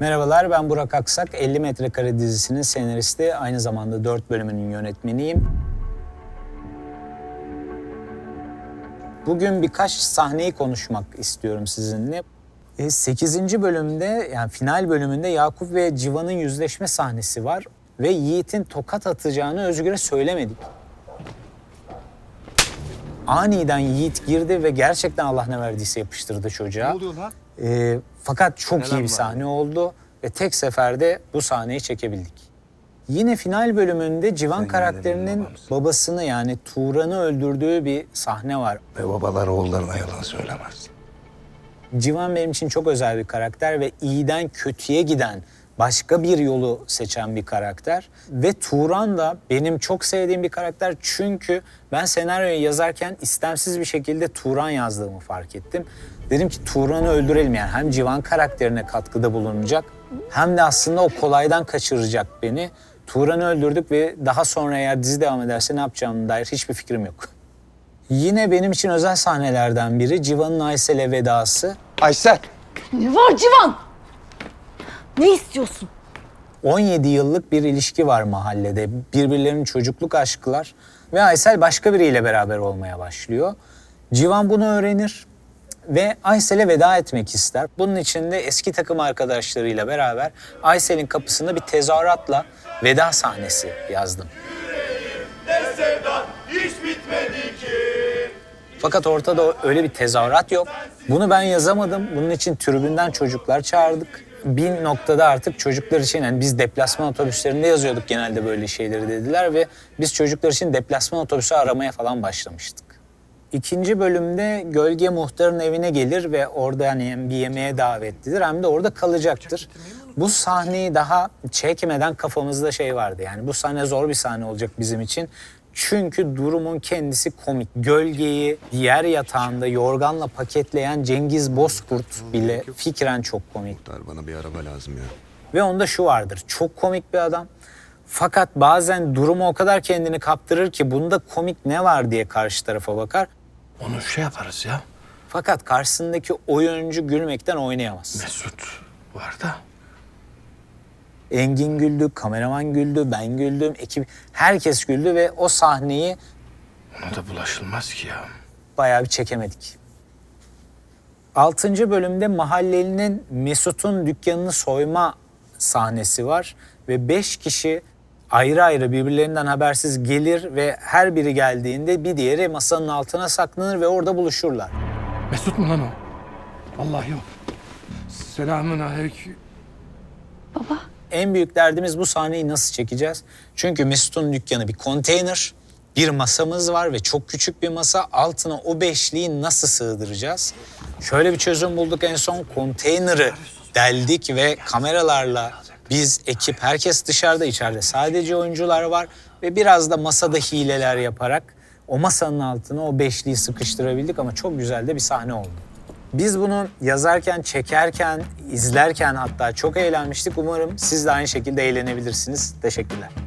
Merhabalar ben Burak Aksak. 50 Metrekare dizisinin senaristi, aynı zamanda 4 bölümünün yönetmeniyim. Bugün birkaç sahneyi konuşmak istiyorum sizinle. 8. bölümde yani final bölümünde Yakup ve Civan'ın yüzleşme sahnesi var ve Yiğit'in tokat atacağını Özgür'e söylemedik. Aniden Yiğit girdi ve gerçekten Allah ne verdiyse yapıştırdı çocuğa. Ne oluyor lan? Ee, fakat çok Neler iyi bir var? sahne oldu ve tek seferde bu sahneyi çekebildik. Yine final bölümünde Civan Sen karakterinin babasını yani Turan'ı öldürdüğü bir sahne var. Ve babalar oğullarına yalan söylemez. Civan benim için çok özel bir karakter ve iyiden kötüye giden başka bir yolu seçen bir karakter. Ve Turan da benim çok sevdiğim bir karakter çünkü ben senaryoyu yazarken istemsiz bir şekilde Turan yazdığımı fark ettim. Dedim ki Turan'ı öldürelim yani hem Civan karakterine katkıda bulunacak hem de aslında o kolaydan kaçıracak beni. Turan'ı öldürdük ve daha sonra eğer dizi devam ederse ne yapacağımı dair hiçbir fikrim yok. Yine benim için özel sahnelerden biri Civan'ın Aysel'e vedası. Aysel. Ne var Civan? Ne istiyorsun? 17 yıllık bir ilişki var mahallede. Birbirlerinin çocukluk aşkılar ve Aysel başka biriyle beraber olmaya başlıyor. Civan bunu öğrenir ve Aysel'e veda etmek ister. Bunun için de eski takım arkadaşlarıyla beraber Aysel'in kapısında bir tezahüratla veda sahnesi yazdım. Fakat ortada öyle bir tezahürat yok. Bunu ben yazamadım. Bunun için tribünden çocuklar çağırdık. Bir noktada artık çocuklar için yani biz deplasman otobüslerinde yazıyorduk genelde böyle şeyleri dediler ve biz çocuklar için deplasman otobüsü aramaya falan başlamıştık. İkinci bölümde Gölge Muhtar'ın evine gelir ve orada hani hem bir yemeğe davetlidir hem de orada kalacaktır. Bu sahneyi daha çekmeden kafamızda şey vardı yani bu sahne zor bir sahne olacak bizim için. Çünkü durumun kendisi komik. Gölgeyi diğer yatağında yorganla paketleyen Cengiz Bozkurt bile fikren çok komik. Muhtar bana bir araba lazım ya. Ve onda şu vardır. Çok komik bir adam. Fakat bazen durumu o kadar kendini kaptırır ki bunda komik ne var diye karşı tarafa bakar. Onu şey yaparız ya. Fakat karşısındaki oyuncu gülmekten oynayamaz. Mesut var da. Engin güldü, kameraman güldü, ben güldüm, ekip herkes güldü ve o sahneyi Ona da bulaşılmaz ki ya. bayağı bir çekemedik. Altıncı bölümde mahallelinin Mesut'un dükkanını soyma sahnesi var ve beş kişi ayrı ayrı birbirlerinden habersiz gelir ve her biri geldiğinde bir diğeri masanın altına saklanır ve orada buluşurlar. Mesut mu lan o? Vallahi yok. Selamün aleyküm. En büyük derdimiz bu sahneyi nasıl çekeceğiz? Çünkü Mesut'un dükkanı bir konteyner, bir masamız var ve çok küçük bir masa. Altına o beşliği nasıl sığdıracağız? Şöyle bir çözüm bulduk en son. Konteyneri deldik ve kameralarla biz ekip herkes dışarıda içeride sadece oyuncular var ve biraz da masada hileler yaparak o masanın altına o beşliği sıkıştırabildik ama çok güzel de bir sahne oldu. Biz bunu yazarken, çekerken, izlerken hatta çok eğlenmiştik. Umarım siz de aynı şekilde eğlenebilirsiniz. Teşekkürler.